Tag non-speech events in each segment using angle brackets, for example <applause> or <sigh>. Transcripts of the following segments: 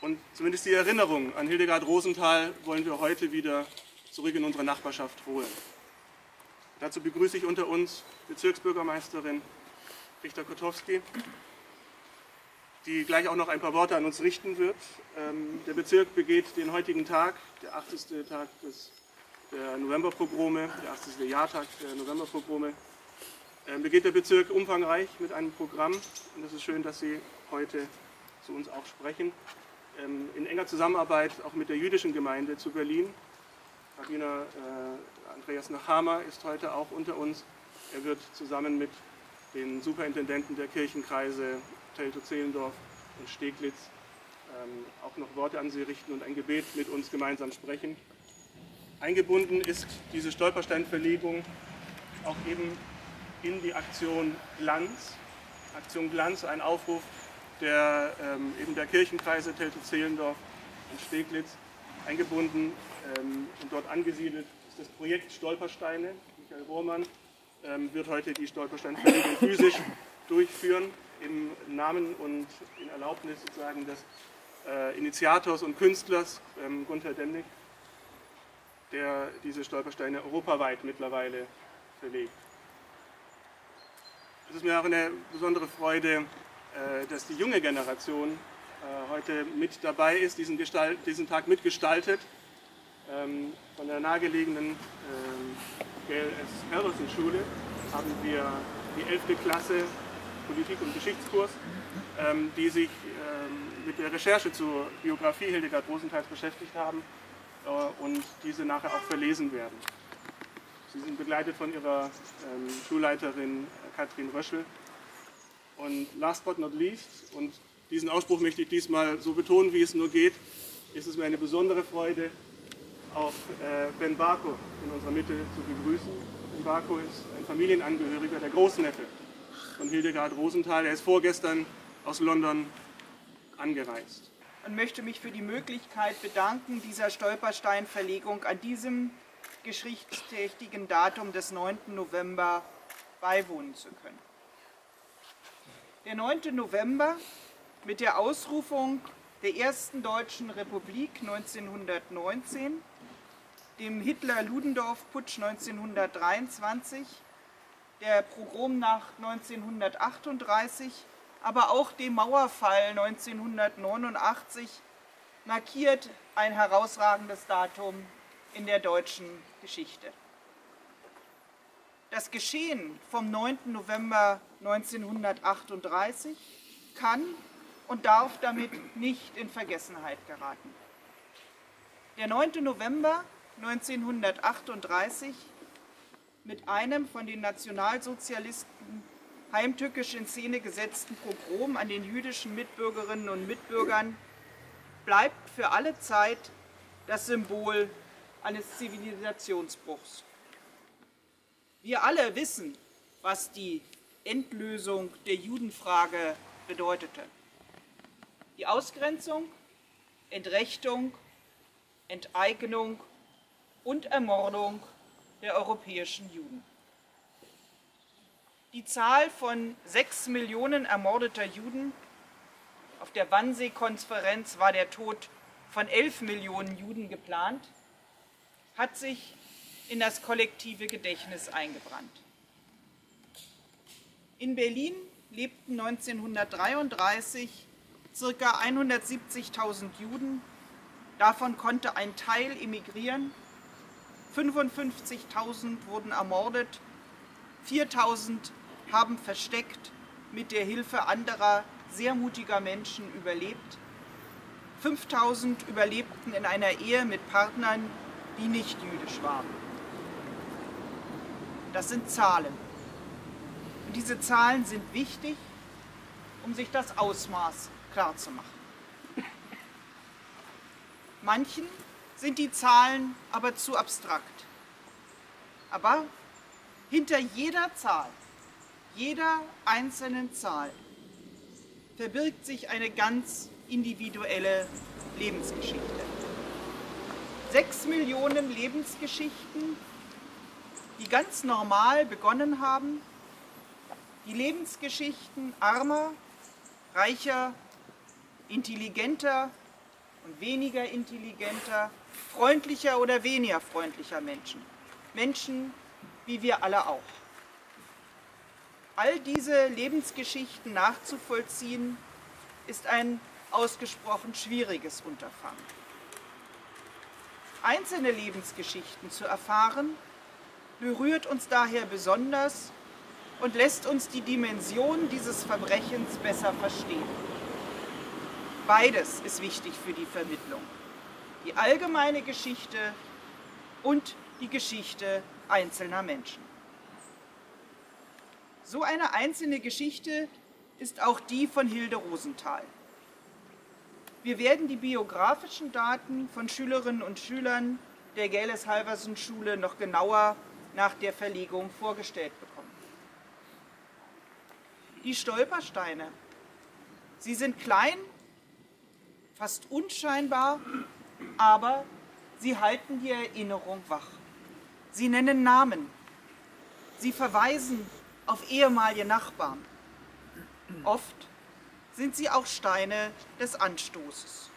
Und zumindest die Erinnerung an Hildegard Rosenthal wollen wir heute wieder zurück in unsere Nachbarschaft holen. Dazu begrüße ich unter uns Bezirksbürgermeisterin Richter Kotowski, die gleich auch noch ein paar Worte an uns richten wird. Ähm, der Bezirk begeht den heutigen Tag, der 80. Tag des, der Novemberpogrome, der 80. Jahrtag der Novemberpogrome ähm, begeht der Bezirk umfangreich mit einem Programm. Und es ist schön, dass Sie heute zu uns auch sprechen. Ähm, in enger Zusammenarbeit auch mit der jüdischen Gemeinde zu Berlin. Rabbiner äh, Andreas Nachama ist heute auch unter uns. Er wird zusammen mit den Superintendenten der Kirchenkreise Teltow-Zehlendorf und Steglitz ähm, auch noch Worte an Sie richten und ein Gebet mit uns gemeinsam sprechen. Eingebunden ist diese Stolpersteinverlegung auch eben in die Aktion Glanz. Aktion Glanz, ein Aufruf der, ähm, eben der Kirchenkreise Teltow-Zehlendorf und Steglitz eingebunden ähm, und dort angesiedelt ist das Projekt Stolpersteine. Michael Rohrmann ähm, wird heute die Stolpersteinverlegung physisch <laughs> durchführen im Namen und in Erlaubnis sozusagen des äh, Initiators und Künstlers ähm, Gunther Demnig, der diese Stolpersteine europaweit mittlerweile verlegt. Es ist mir auch eine besondere Freude, äh, dass die junge Generation äh, heute mit dabei ist, diesen, Gestalt, diesen Tag mitgestaltet. Ähm, von der nahegelegenen ähm, GLS Harrison Schule haben wir die 11. Klasse Politik- und Geschichtskurs, ähm, die sich mit der Recherche zur Biografie Hildegard Rosenthals beschäftigt haben äh, und diese nachher auch verlesen werden. Sie sind begleitet von ihrer Schulleiterin Katrin Röschel und last but not least, und diesen Ausspruch möchte ich diesmal so betonen, wie es nur geht, ist es mir eine besondere Freude, auch äh, Ben Barko in unserer Mitte zu begrüßen. Ben Barko ist ein Familienangehöriger, der Großneffe von Hildegard Rosenthal. Er ist vorgestern aus London angereist. Und möchte mich für die Möglichkeit bedanken, dieser Stolpersteinverlegung an diesem geschichtsträchtigen Datum des 9. November beiwohnen zu können. Der 9. November mit der Ausrufung der ersten deutschen Republik 1919, dem Hitler-Ludendorff-Putsch 1923, der Pogromnacht 1938, aber auch dem Mauerfall 1989 markiert ein herausragendes Datum in der deutschen Geschichte. Das Geschehen vom 9. November 1938 kann und darf damit nicht in Vergessenheit geraten. Der 9. November 1938 mit einem von den Nationalsozialisten heimtückisch in Szene gesetzten Pogrom an den jüdischen Mitbürgerinnen und Mitbürgern bleibt für alle Zeit das Symbol eines Zivilisationsbruchs. Wir alle wissen, was die Endlösung der Judenfrage bedeutete. Die Ausgrenzung, Entrechtung, Enteignung und Ermordung der europäischen Juden. Die Zahl von sechs Millionen ermordeter Juden, auf der Wannsee-Konferenz war der Tod von elf Millionen Juden geplant, hat sich in das kollektive Gedächtnis eingebrannt. In Berlin lebten 1933 ca. 170.000 Juden. Davon konnte ein Teil emigrieren. 55.000 wurden ermordet. 4.000 haben versteckt mit der Hilfe anderer sehr mutiger Menschen überlebt. 5000 überlebten in einer Ehe mit Partnern, die nicht jüdisch waren. Das sind Zahlen. Und diese Zahlen sind wichtig, um sich das Ausmaß klarzumachen. Manchen sind die Zahlen aber zu abstrakt. Aber hinter jeder Zahl, jeder einzelnen Zahl, verbirgt sich eine ganz individuelle Lebensgeschichte. Sechs Millionen Lebensgeschichten die ganz normal begonnen haben, die Lebensgeschichten armer, reicher, intelligenter, und weniger intelligenter, freundlicher oder weniger freundlicher Menschen. Menschen wie wir alle auch. All diese Lebensgeschichten nachzuvollziehen, ist ein ausgesprochen schwieriges Unterfangen. Einzelne Lebensgeschichten zu erfahren, berührt uns daher besonders und lässt uns die Dimension dieses Verbrechens besser verstehen. Beides ist wichtig für die Vermittlung. Die allgemeine Geschichte und die Geschichte einzelner Menschen. So eine einzelne Geschichte ist auch die von Hilde Rosenthal. Wir werden die biografischen Daten von Schülerinnen und Schülern der Geles Halversen Schule noch genauer nach der Verlegung vorgestellt bekommen. Die Stolpersteine. Sie sind klein, fast unscheinbar, aber sie halten die Erinnerung wach. Sie nennen Namen. Sie verweisen auf ehemalige Nachbarn. Oft sind sie auch Steine des Anstoßes.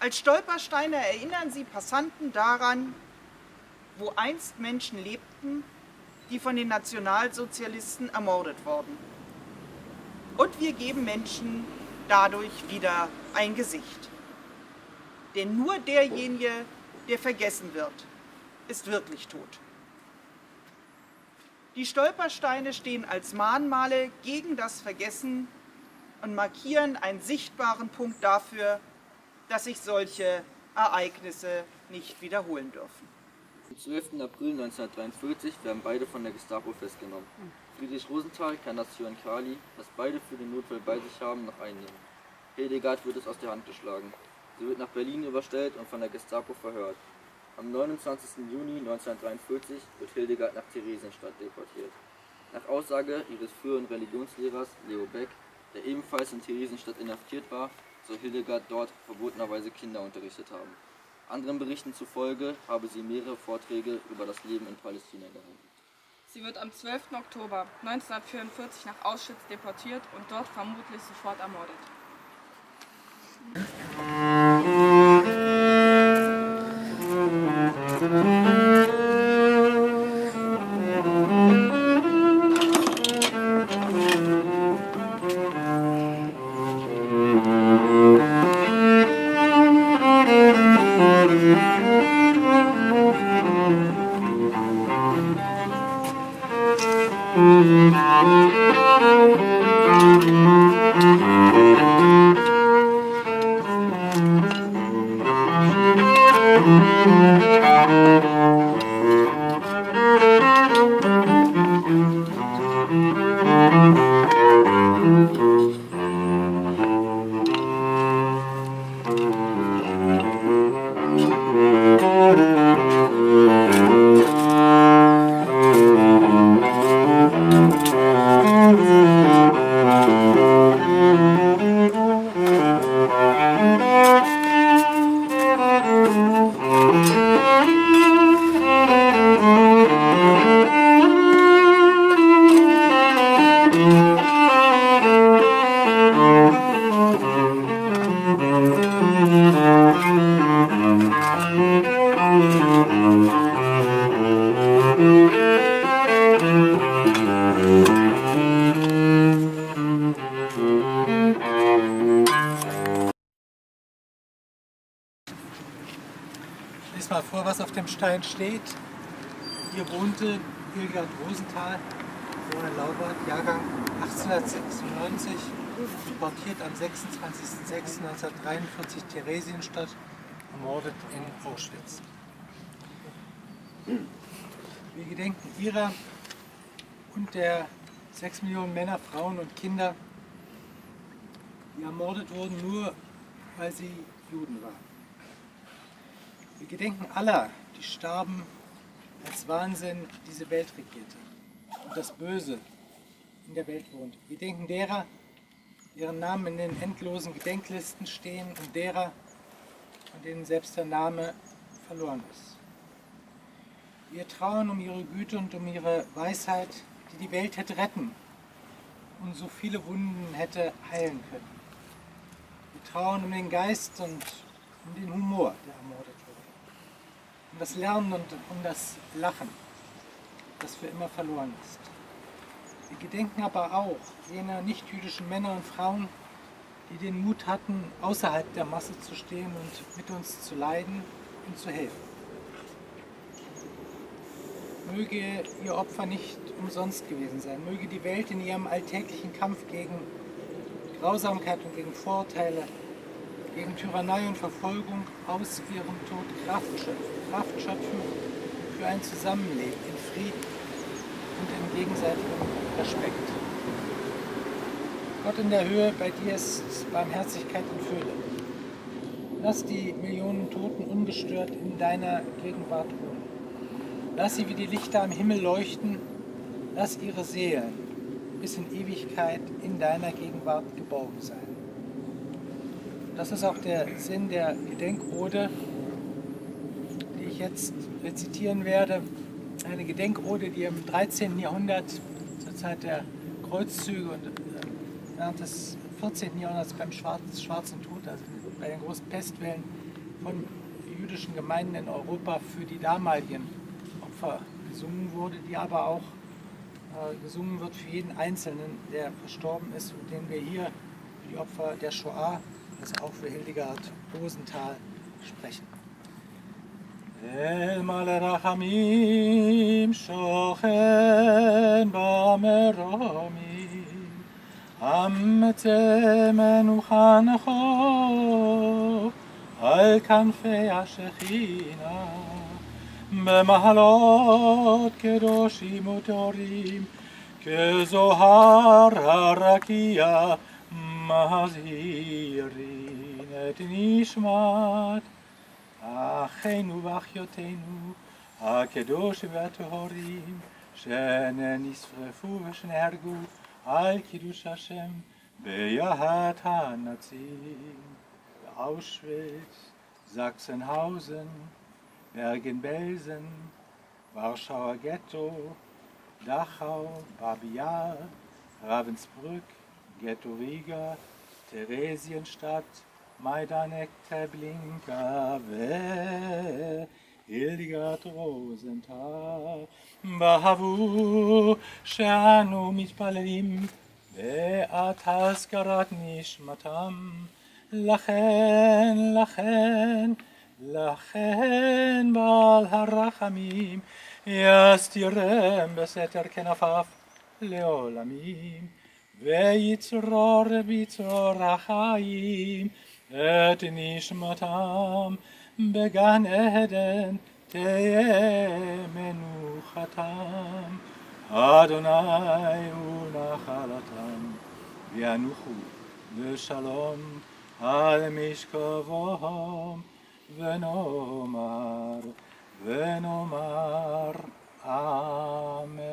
Als Stolpersteine erinnern sie Passanten daran, wo einst Menschen lebten, die von den Nationalsozialisten ermordet wurden. Und wir geben Menschen dadurch wieder ein Gesicht. Denn nur derjenige, der vergessen wird, ist wirklich tot. Die Stolpersteine stehen als Mahnmale gegen das Vergessen und markieren einen sichtbaren Punkt dafür, dass sich solche Ereignisse nicht wiederholen dürfen. Am 12. April 1943 werden beide von der Gestapo festgenommen. Friedrich Rosenthal kann das Jörn Kali, das beide für den Notfall bei sich haben, noch einnehmen. Hildegard wird es aus der Hand geschlagen. Sie wird nach Berlin überstellt und von der Gestapo verhört. Am 29. Juni 1943 wird Hildegard nach Theresienstadt deportiert. Nach Aussage ihres früheren Religionslehrers Leo Beck, der ebenfalls in Theresienstadt inhaftiert war, soll Hildegard dort verbotenerweise Kinder unterrichtet haben. Anderen Berichten zufolge habe sie mehrere Vorträge über das Leben in Palästina gehalten. Sie wird am 12. Oktober 1944 nach Auschwitz deportiert und dort vermutlich sofort ermordet. Ich vor, was auf dem Stein steht. Hier wohnte Hildegard Rosenthal, geboren Laubert, Jahrgang 1896, deportiert am 26.06.1943 Theresienstadt, ermordet in Auschwitz. Wir gedenken ihrer und der sechs Millionen Männer, Frauen und Kinder, die ermordet wurden, nur weil sie Juden waren. Wir gedenken aller, die starben, als Wahnsinn diese Welt regierte und das Böse in der Welt wohnt. Wir gedenken derer, deren Namen in den endlosen Gedenklisten stehen und derer, von denen selbst der Name verloren ist. Wir trauern um ihre Güte und um ihre Weisheit, die die Welt hätte retten und so viele Wunden hätte heilen können. Wir Trauen um den Geist und um den Humor der ermordet wurde. Um das Lernen und um das Lachen, das für immer verloren ist. Wir gedenken aber auch jener nicht-jüdischen Männer und Frauen, die den Mut hatten, außerhalb der Masse zu stehen und mit uns zu leiden und zu helfen. Möge ihr Opfer nicht umsonst gewesen sein. Möge die Welt in ihrem alltäglichen Kampf gegen Grausamkeit und gegen Vorurteile, gegen Tyrannei und Verfolgung aus ihrem Tod Kraft schöpfen, Kraft schöpfen für ein Zusammenleben in Frieden und in gegenseitigem Respekt. Gott in der Höhe, bei dir ist Barmherzigkeit in Fülle. Lass die Millionen Toten ungestört in deiner Gegenwart ruhen. Lass sie wie die Lichter am Himmel leuchten. Lass ihre Seelen bis in Ewigkeit in deiner Gegenwart geborgen sein. Das ist auch der Sinn der Gedenkode, jetzt rezitieren werde. Eine Gedenkode, die im 13. Jahrhundert zur Zeit der Kreuzzüge und während des 14. Jahrhunderts beim Schwarzen Tod, also bei den großen Pestwellen, von jüdischen Gemeinden in Europa für die damaligen Opfer gesungen wurde, die aber auch äh, gesungen wird für jeden Einzelnen, der verstorben ist und den wir hier für die Opfer der Shoah, also auch für Hildegard Rosenthal, sprechen. מלא רחמים שוכן במרומים, אמצא מנוחה נחוב על כנפי השכינה, במעלות קדושים וטהורים, כזוהר הרקיע מזהירים את נשמת אחינו ואחיותינו הקדוש והטהורים שנשרפו ושנהרגו על קידוש השם ביד הנציב באושוויץ, זקסנהאוזן, Bergen-Belsen, Warschauer Ghetto, Dachau, Babi-Yar, Ravensbrück, Ghetto Riga, Theresienstadt, Majdanek, Treblinka, Hildegard Rosenthal, Bahavu, שאנו מתפללים ואת הזכרת נשמתם. לכן, לכן, לכן בעל הרחמים יסתירם בסתר כנפיו לעולמים, ויצרור בצרור החיים את נשמתם בגן עדן תהיה מנוחתם. אדוני הוא נחלתם, וינוחו בשלום על משכבם, ונאמר, ונאמר, אמן.